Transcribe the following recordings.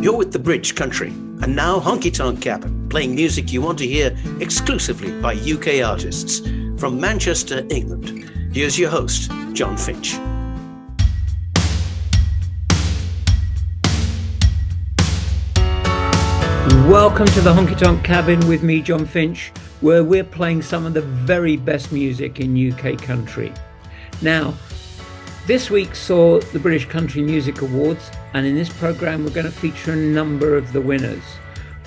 You're with the Bridge Country, and now Honky Tonk Cabin, playing music you want to hear exclusively by UK artists from Manchester, England. Here's your host, John Finch. Welcome to the Honky Tonk Cabin with me, John Finch, where we're playing some of the very best music in UK country. Now, this week saw the British Country Music Awards, and in this program, we're going to feature a number of the winners.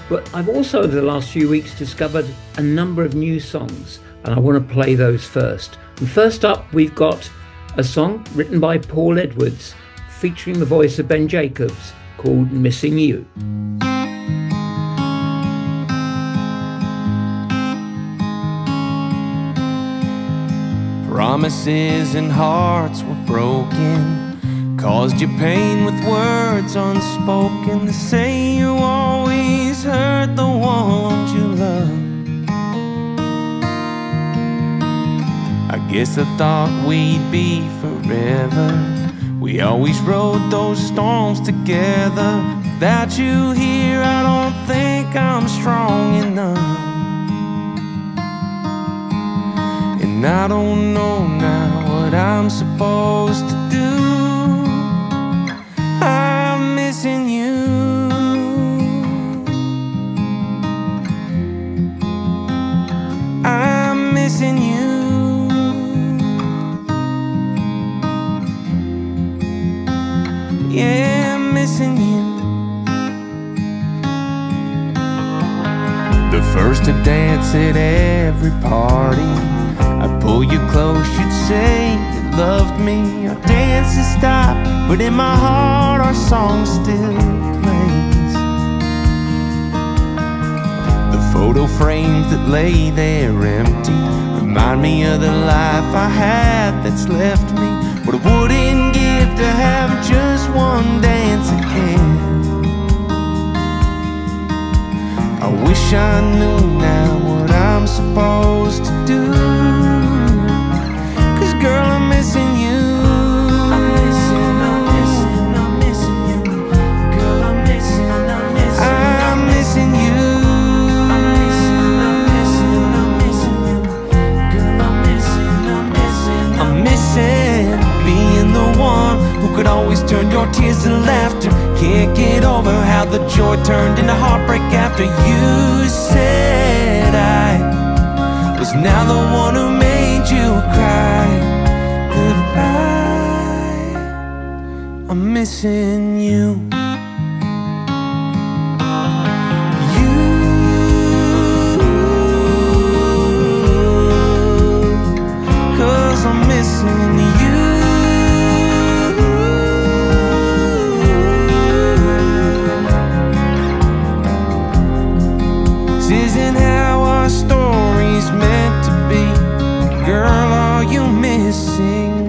But I've also, over the last few weeks, discovered a number of new songs, and I want to play those first. And first up, we've got a song written by Paul Edwards, featuring the voice of Ben Jacobs, called Missing You. Promises and hearts were broken. Caused you pain with words unspoken. To say you always hurt the ones you love. I guess I thought we'd be forever. We always rode those storms together. Without you here, I don't think I'm strong enough. And I don't know now what I'm supposed to do. I'm missing you. I'm missing you. Yeah, I'm missing you. The first to dance at every party. I'd pull you close, you'd say you loved me. Our dances stop, but in my heart our song still plays. The photo frames that lay there empty remind me of the life I had that's left me. What I wouldn't give to have just one dance again. I wish I knew now what I'm supposed to do. Could always turn your tears to laughter. Can't get over how the joy turned into heartbreak after you said I was now the one who made you cry. Goodbye. I'm missing you. You. Cause I'm missing you. Isn't how our story's meant to be. Girl, are you missing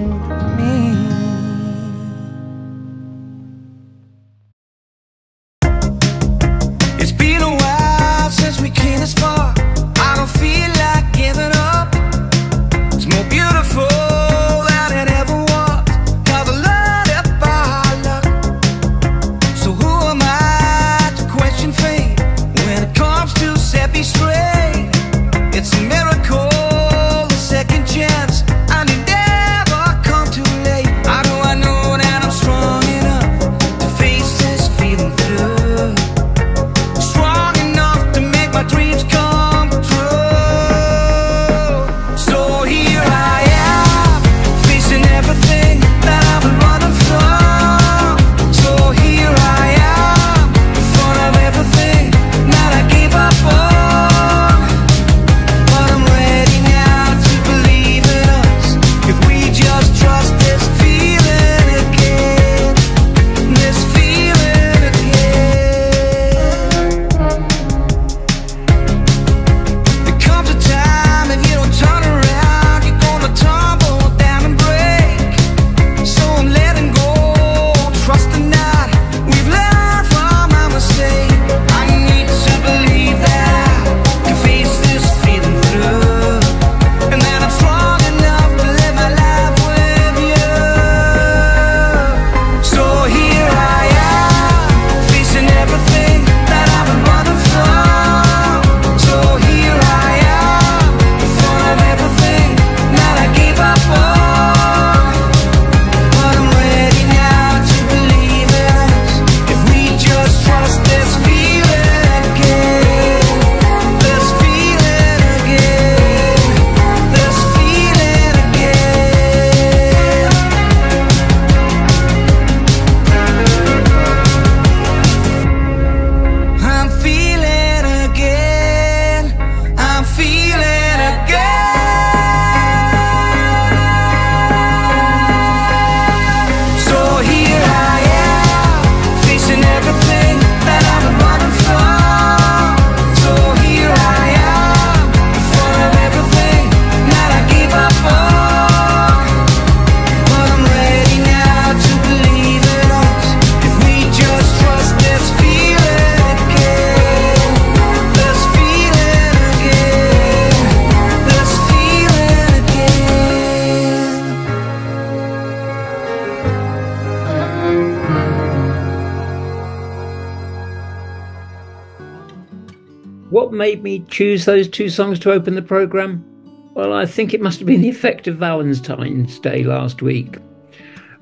made me choose those two songs to open the programme? Well, I think it must have been the effect of Valentine's Day last week.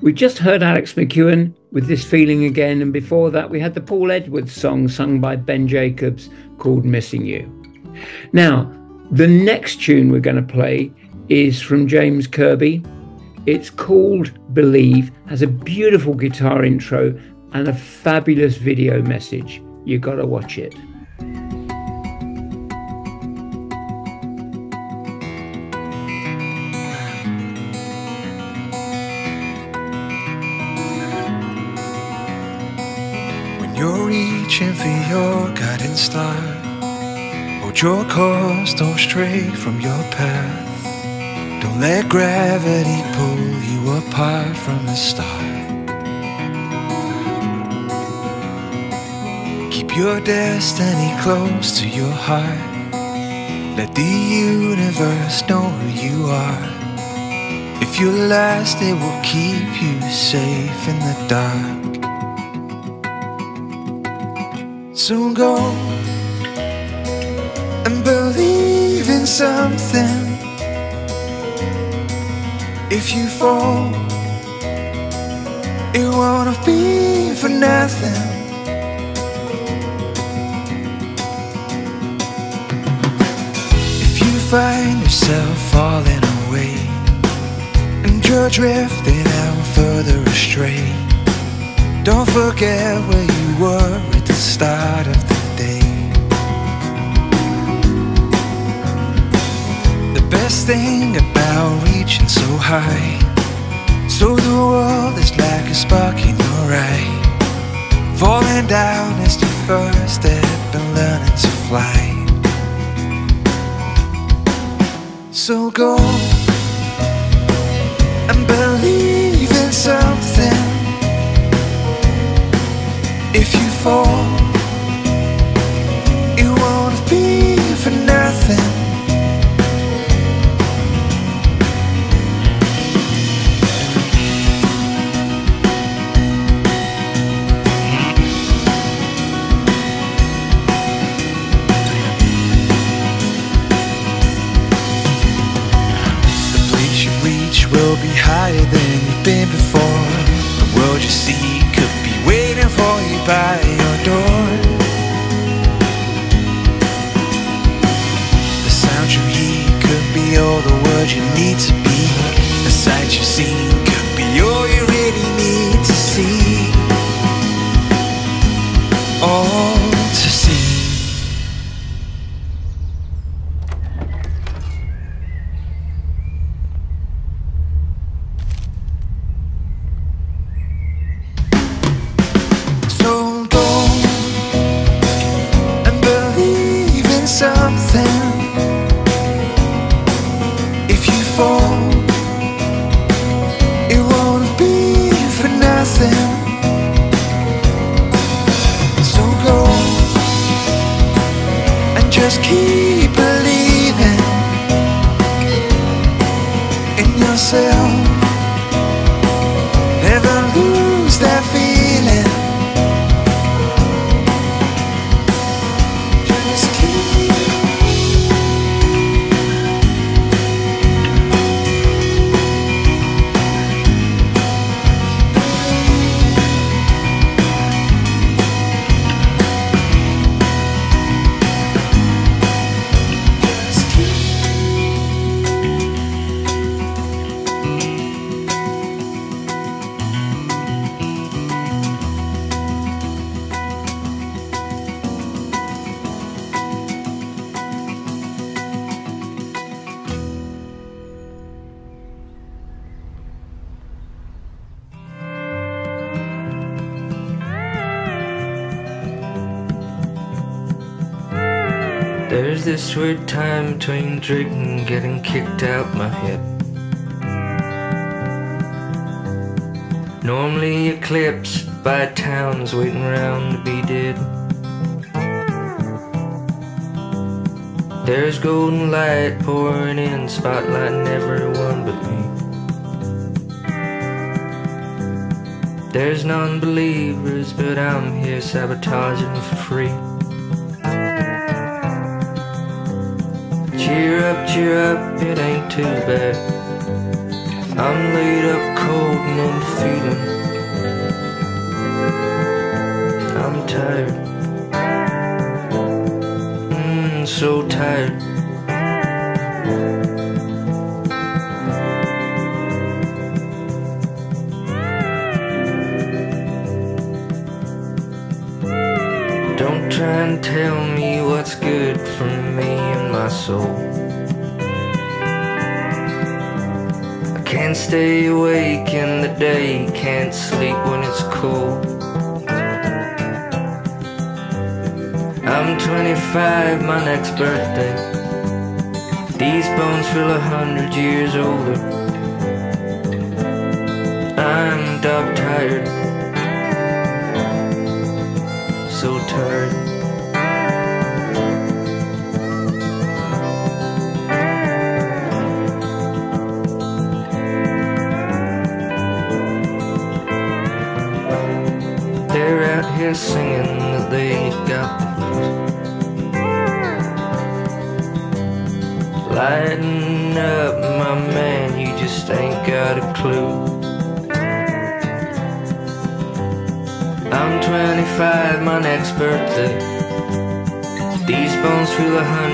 We just heard Alex McEwen with This Feeling Again, and before that, we had the Paul Edwards song sung by Ben Jacobs called Missing You. Now, the next tune we're going to play is from James Kirby. It's called Believe, has a beautiful guitar intro and a fabulous video message. You got to watch it. Reaching for your guiding star, hold your course, don't stray from your path. Don't let gravity pull you apart from the start. Keep your destiny close to your heart. Let the universe know who you are. If you last, it will keep you safe in the dark. So go and believe in something. If you fall, it won't have been for nothing. If you find yourself falling away and you're drifting out further astray, don't forget where you were the start of the day. The best thing about reaching so high, so the world is like a spark in your eye. Falling down is the first step in learning to fly. So go and believe in something. If you fall, be Weird time between drinking and getting kicked out my head. Normally eclipsed by towns waiting round to be dead. There's golden light pouring in, spotlighting everyone but me. There's non-believers, but I'm here sabotaging for free. Cheer up, cheer up, it ain't too bad. I'm laid up cold and in feeling. I'm tired. Mmm, so tired. Don't try and tell me what's good for me my soul. I can't stay awake in the day, can't sleep when it's cold. I'm 25, my next birthday. These bones feel a hundred years older. I'm dog tired,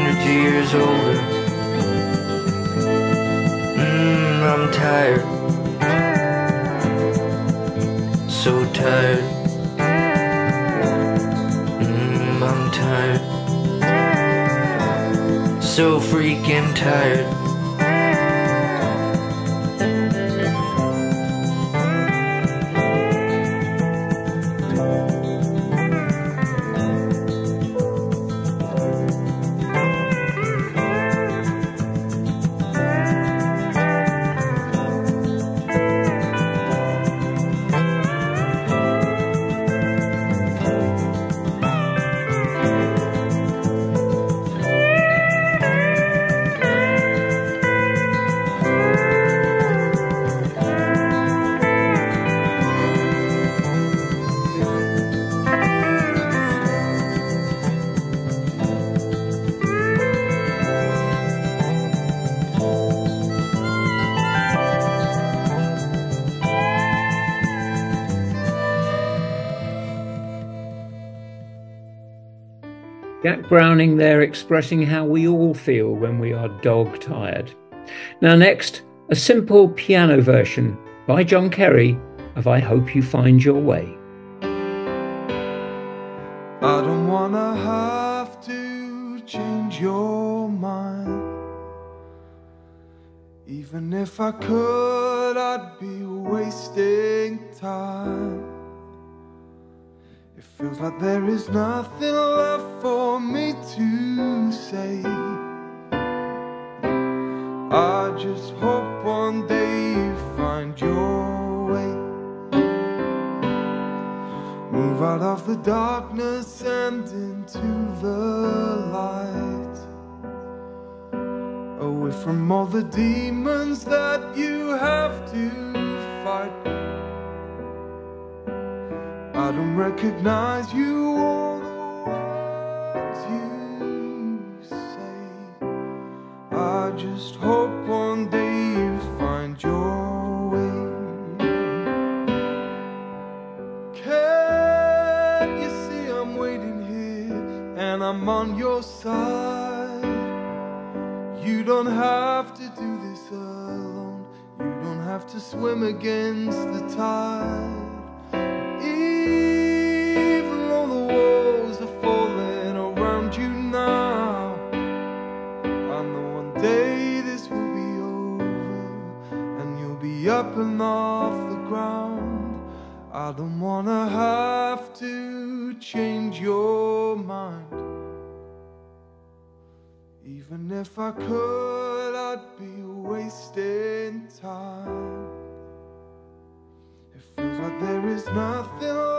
hundred years older. Mmm, I'm tired. So tired. Mm, I'm tired. So freaking tired. Browning there expressing how we all feel when we are dog tired. Now, next, a simple piano version by John Kerry of I Hope You Find Your Way. I don't wanna have to change your mind. Even if I could, I'd be wasting time. Feels like there is nothing left for me to say. I just hope one day you find your way. Move out of the darkness and into the light. Away from all the demons that you have to fight. I don't recognize you or the words you say. I just hope one day you find your way. Can't you see I'm waiting here and I'm on your side? You don't have to do this alone. You don't have to swim against the tide. I don't wanna have to change your mind. Even if I could, I'd be wasting time. It feels like there is nothing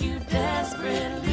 you desperately.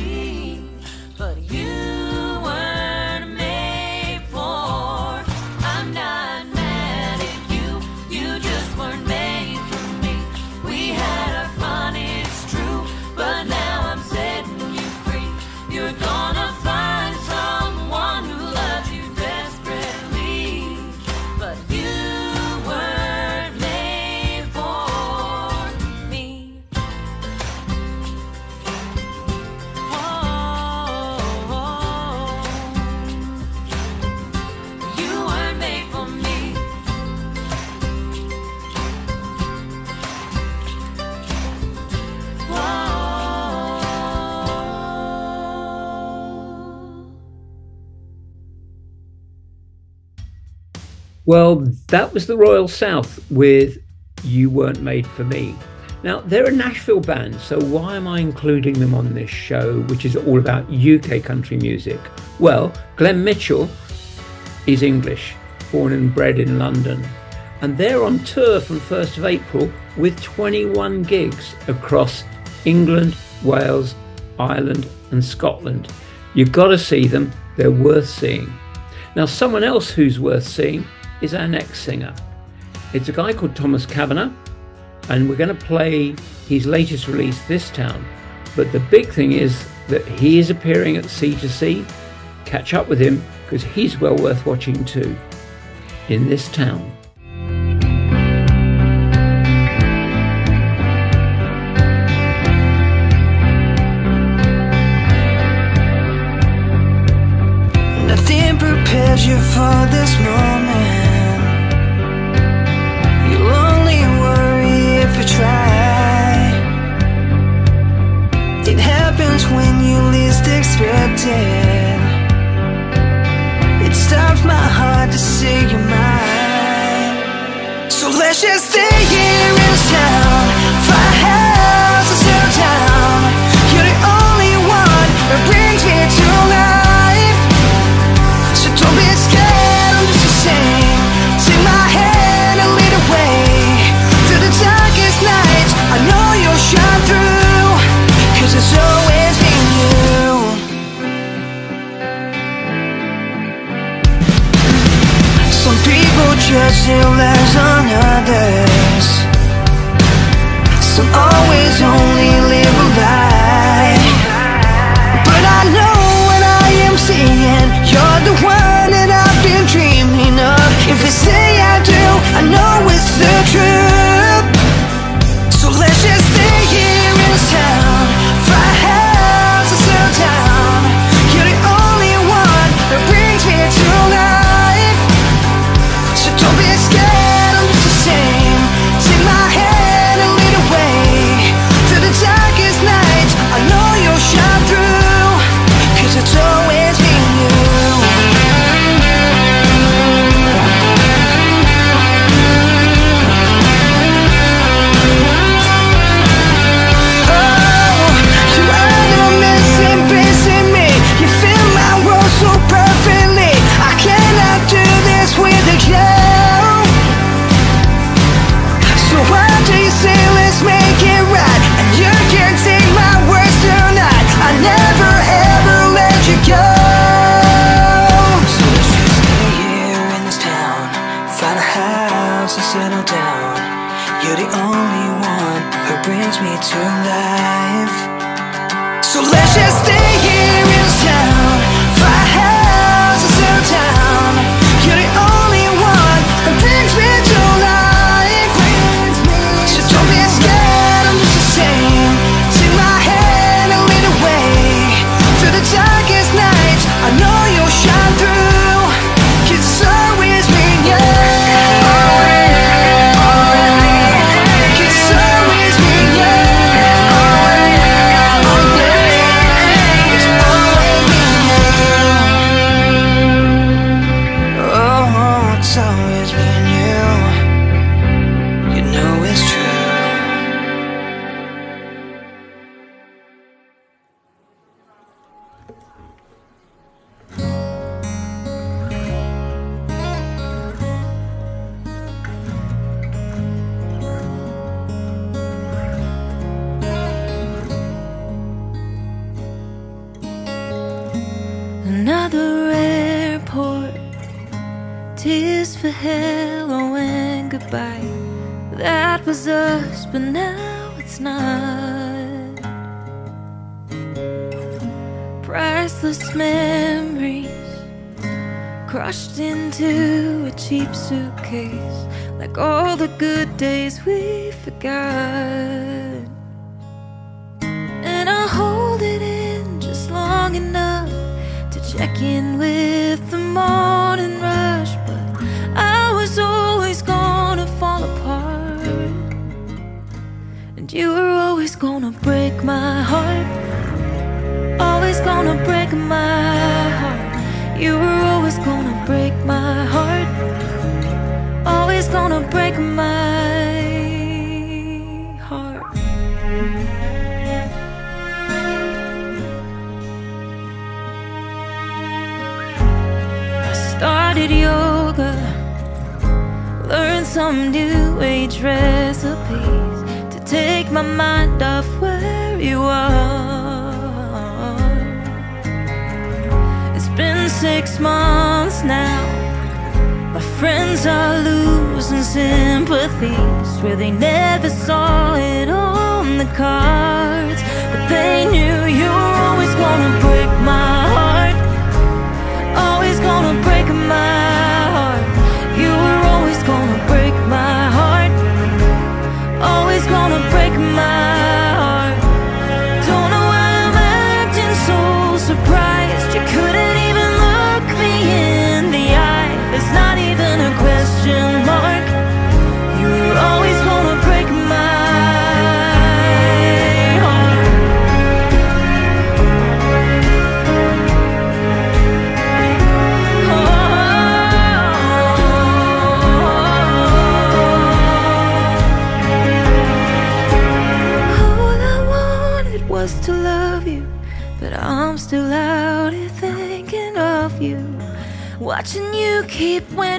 Well, that was the Royal South with You Weren't Made for Me. Now, they're a Nashville band, so why am I including them on this show, which is all about UK country music? Well, Glenn Mitchell is English, born and bred in London, and they're on tour from 1st of April with 21 gigs across England, Wales, Ireland, and Scotland. You've got to see them, they're worth seeing. Now, someone else who's worth seeing is our next singer. It's a guy called Thomas Kavanagh, and we're going to play his latest release, This Town. But the big thing is that he is appearing at C2C. Catch up with him because he's well worth watching too. In this town. Nothing prepares you for this moment. You were always gonna break my heart. Always gonna break my heart. You were always gonna break my heart. Always gonna break my heart. I started yoga, learned some new age recipes to take my mind off where you are. It's been six months now. My friends are losing sympathies where they never saw it on the cards. But they knew you were always gonna break my heart. Always gonna break you keep winning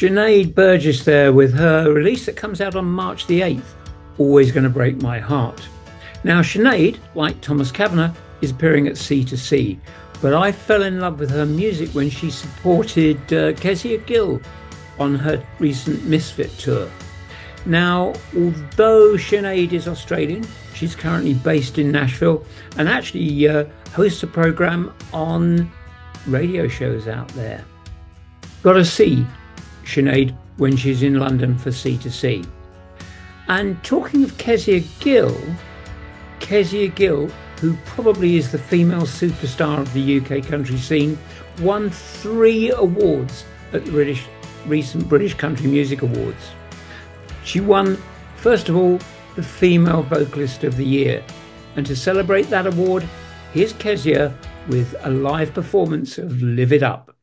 Sinead Burgess there with her release that comes out on March the 8th, Always Gonna Break My Heart. Now, Sinead, like Thomas Kavanagh, is appearing at C2C, but I fell in love with her music when she supported uh, Kezia Gill on her recent Misfit tour. Now, although Sinead is Australian, she's currently based in Nashville and actually uh, hosts a program on radio shows out there. Got to see Sinead when she's in London for C2C. And talking of Kezia Gill, Kezia Gill, who probably is the female superstar of the UK country scene, won three awards at the British recent British Country Music Awards. She won, first of all, the Female Vocalist of the Year. And to celebrate that award, here's Kezia with a live performance of Live It Up.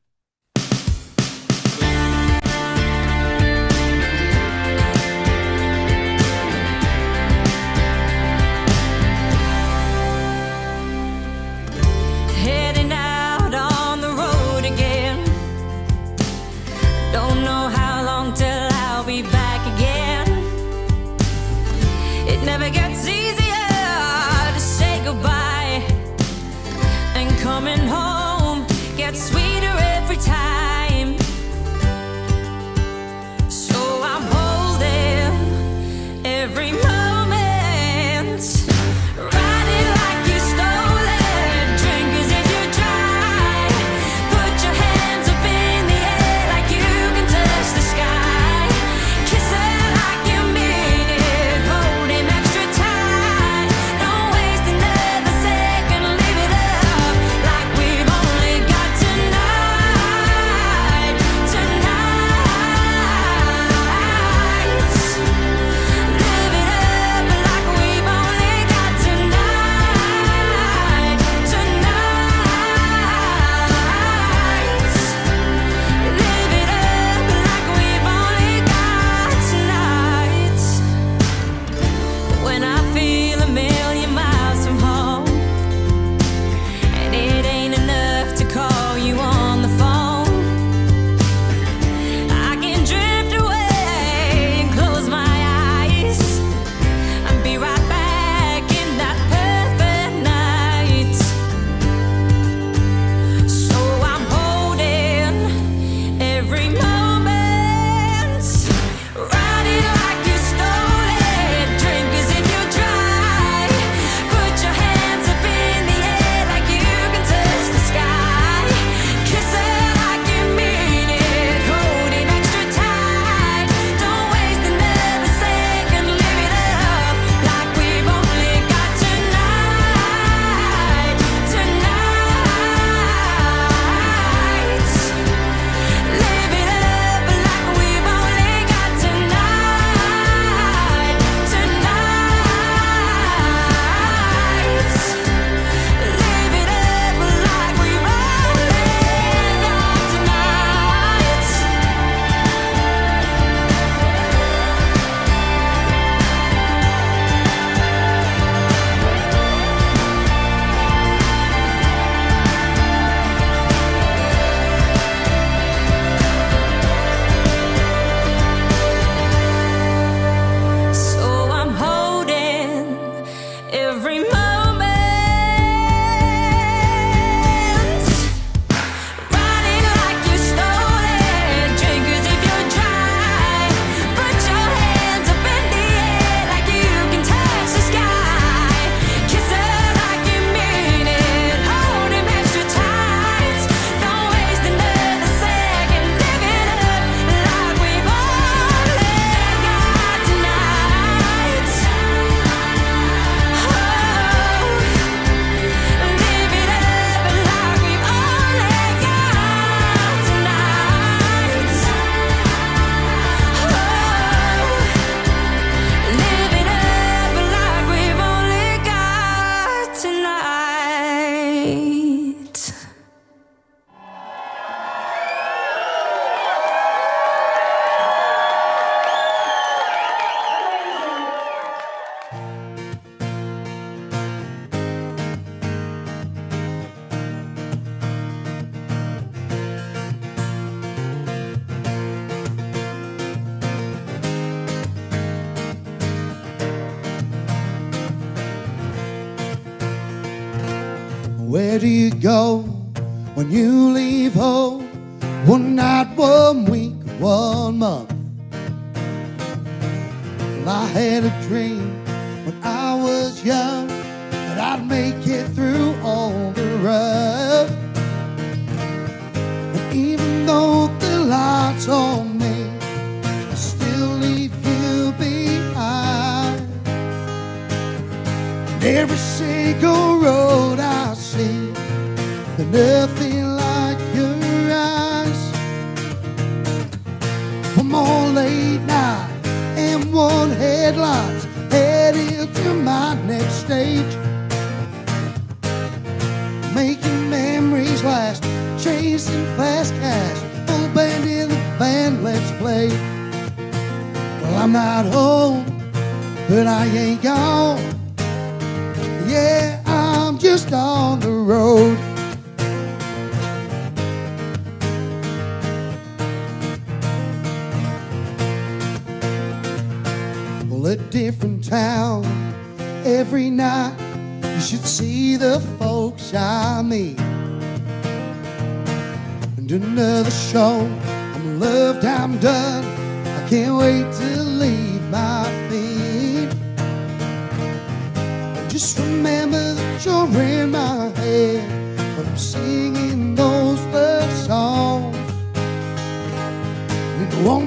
Where do you go when you leave home? One night, one week, one month. Well, I had a dream when I was young that I'd make it through all the rough. And even though the lights on me, I still leave you behind. And every single road nothing like your eyes. One more late night and one headlights heading to my next stage. Making memories last, chasing fast cash, full band in the band, let's play. Well, I'm not home, but I ain't gone. Yeah, I'm just on the road. Different town every night. You should see the folks I meet. And another show. I'm loved, I'm done. I can't wait to leave my feet. Just remember that you're in my head when I'm singing those love songs. It won't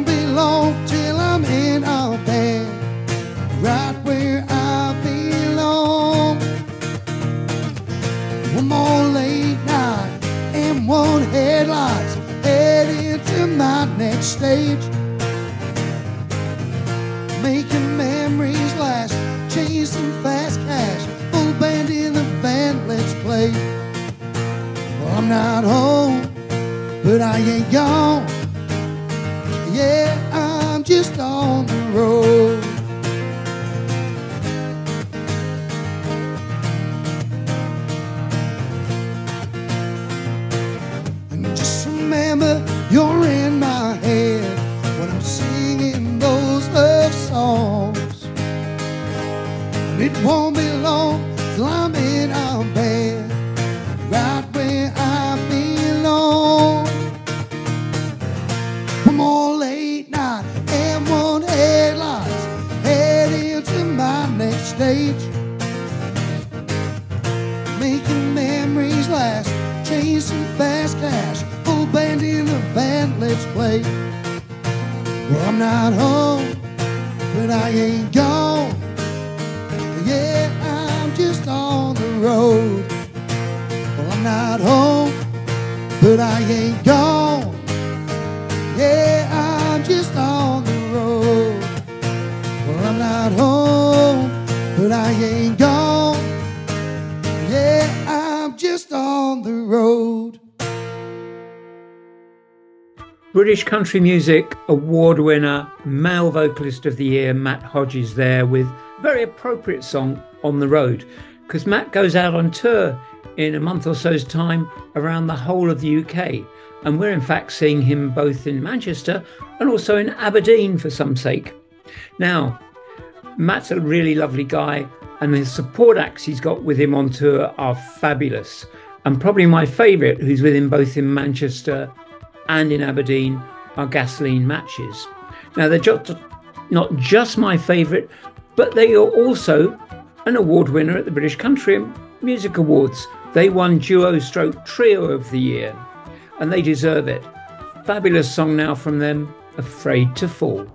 British Country Music Award winner, male vocalist of the year, Matt Hodges, there with a very appropriate song on the road because Matt goes out on tour in a month or so's time around the whole of the UK. And we're in fact seeing him both in Manchester and also in Aberdeen for some sake. Now, Matt's a really lovely guy, and the support acts he's got with him on tour are fabulous. And probably my favourite, who's with him both in Manchester and in Aberdeen, are Gasoline Matches. Now, they're just, not just my favourite, but they are also an award winner at the British Country Music Awards. They won Duo Stroke Trio of the Year, and they deserve it. Fabulous song now from them, Afraid to Fall.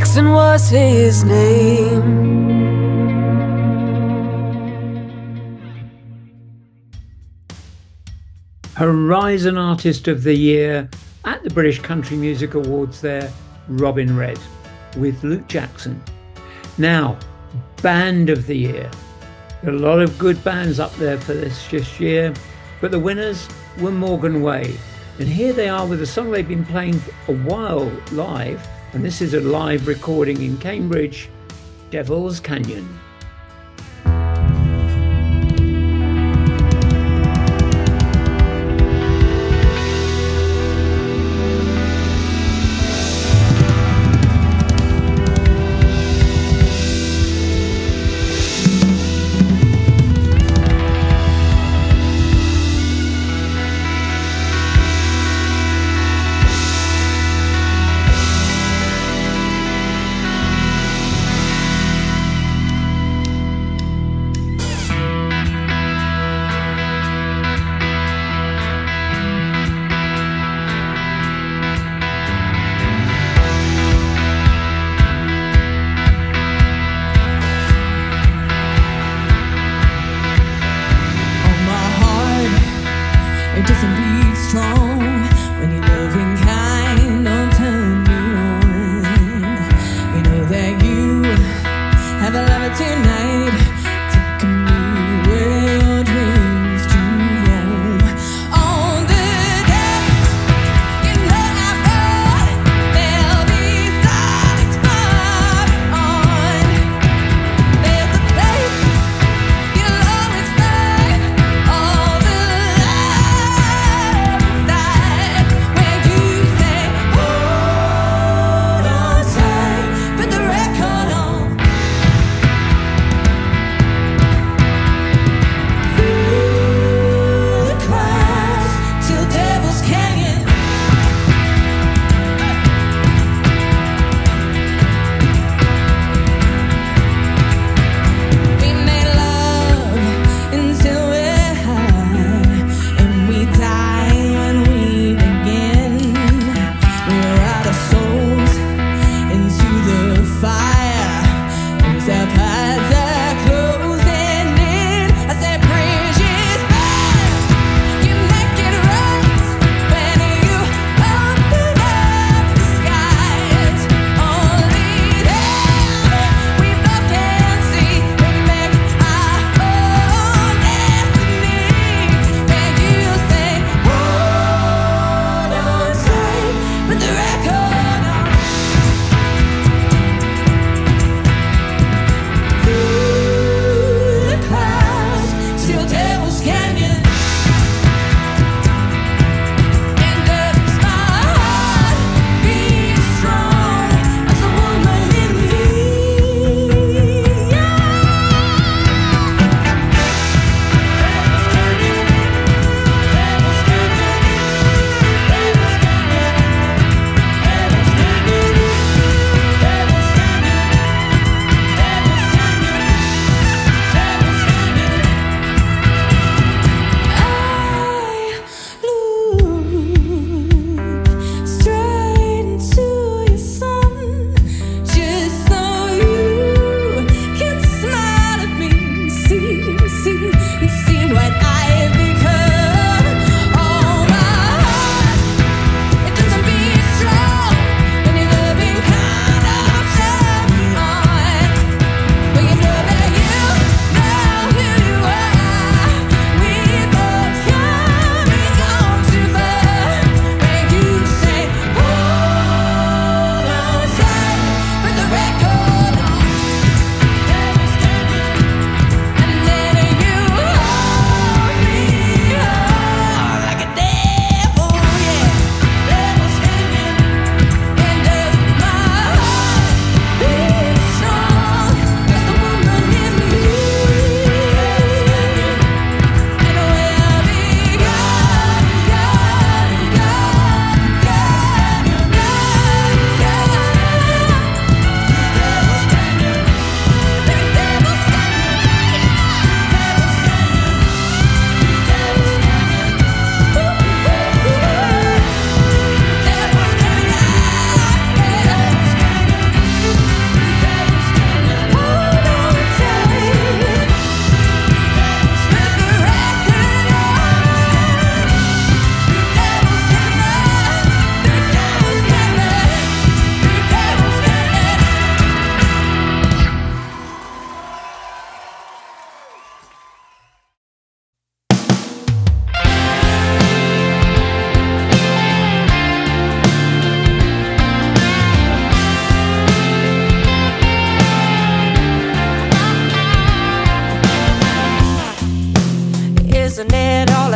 Jackson was his name. Horizon Artist of the Year at the British Country Music Awards there, Robyn Red with Luke Jackson. Now, Band of the Year. A lot of good bands up there for this just year, but the winners were Morganway. And here they are with a song they've been playing a while live and this is a live recording in Cambridge, Devil's Canyon.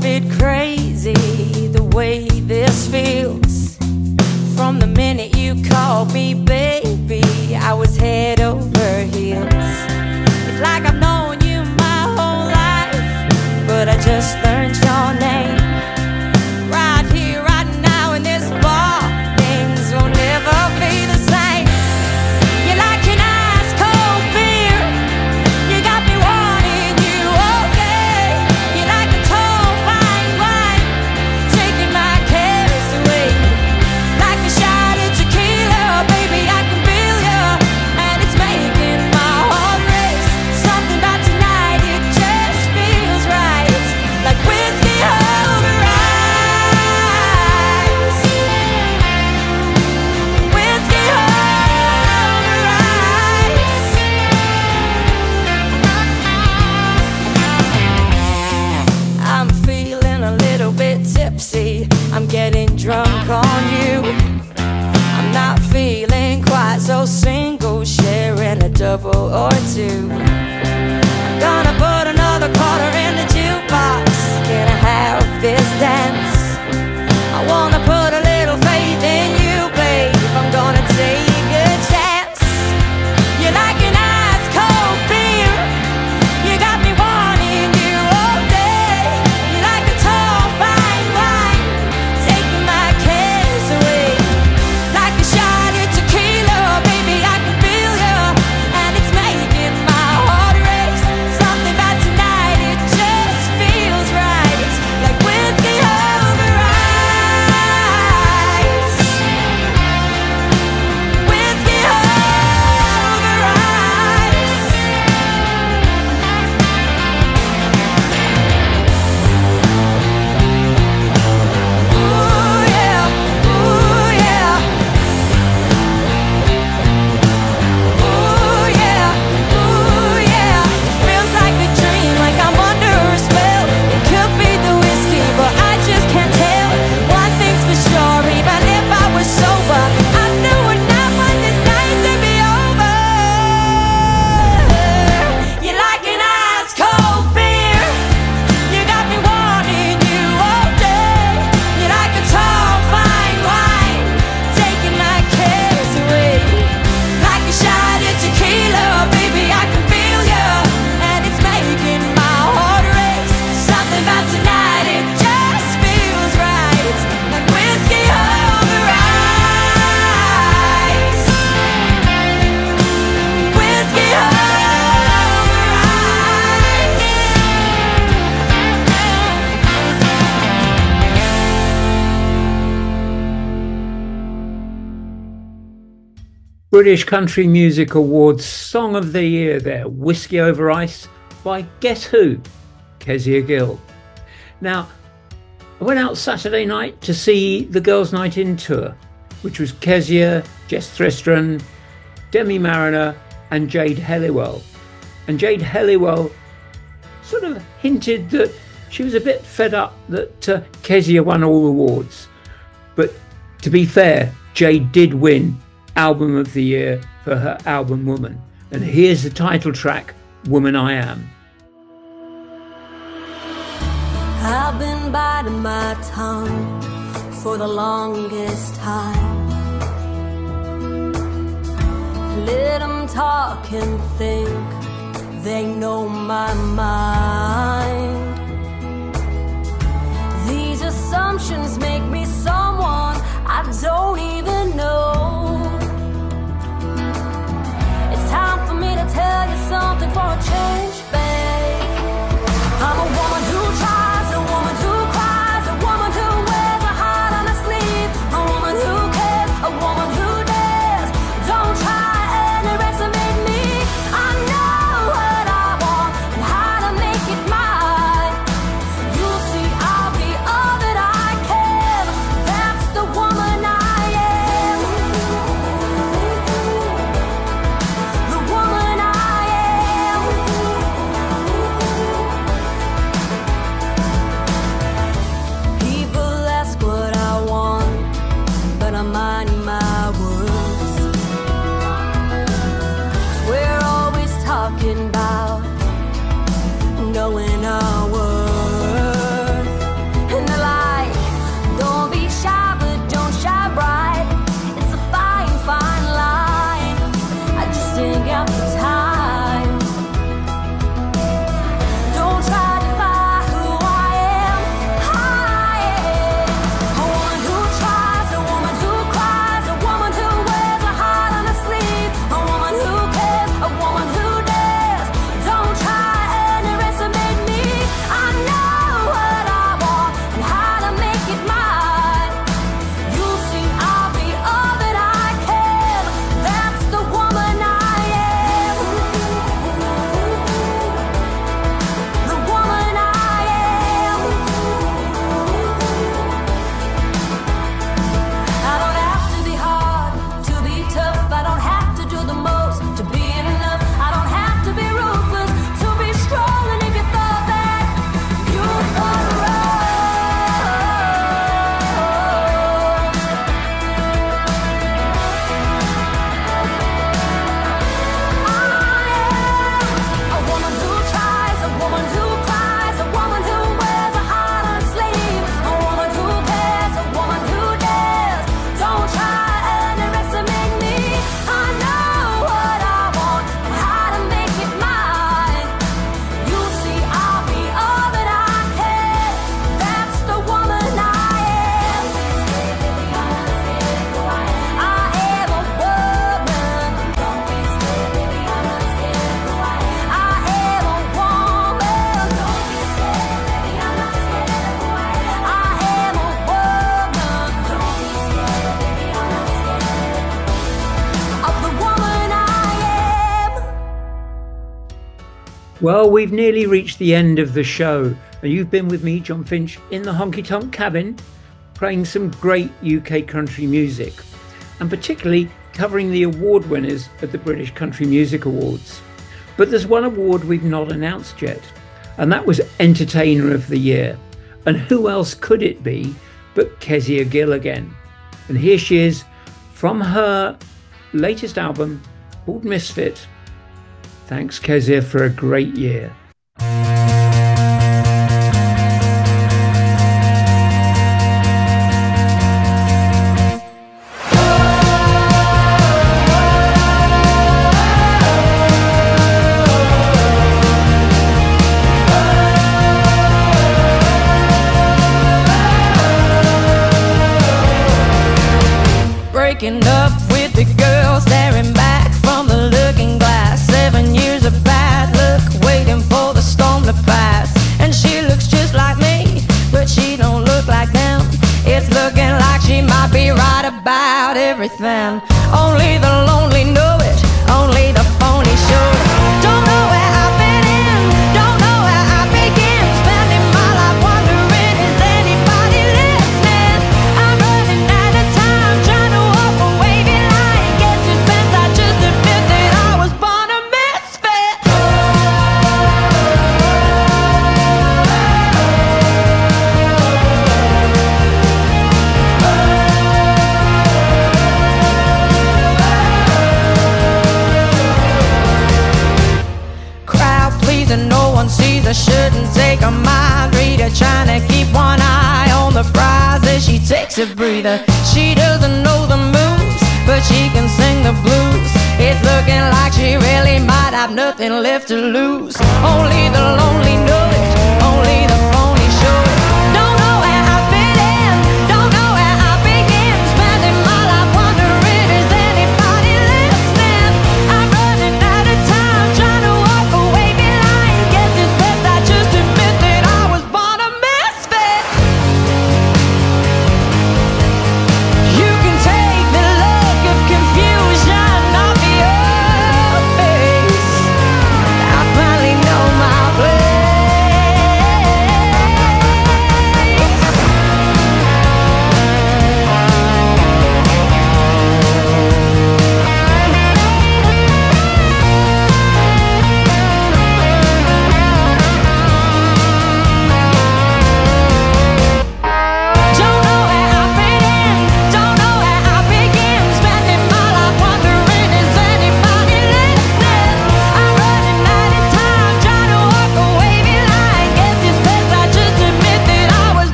drive crazy the way this feels. From the minute you called me baby, I was head over heels. It's like I've known you my whole life, but I just learned. or two. British Country Music Awards Song of the Year there, Whiskey Over Ice by guess who? Kezia Gill. Now, I went out Saturday night to see the Girls' Night In tour, which was Kezia, Jess Tristram, Demi Marriner, and Jade Helliwell. And Jade Helliwell sort of hinted that she was a bit fed up that uh, Kezia won all awards. But to be fair, Jade did win Album of the Year for her album Woman. And here's the title track, Woman I Am. I've been biting my tongue for the longest time. Let them talk and think they know my mind. These assumptions make me someone I don't even know. tell you something for a change. Well, we've nearly reached the end of the show, and you've been with me, John Finch, in the honky tonk cabin, playing some great UK country music, and particularly covering the award winners at the British Country Music Awards. But there's one award we've not announced yet, and that was Entertainer of the Year. And who else could it be but Kezia Gill again? And here she is from her latest album called Misfit. Thanks, Kezia, for a great year.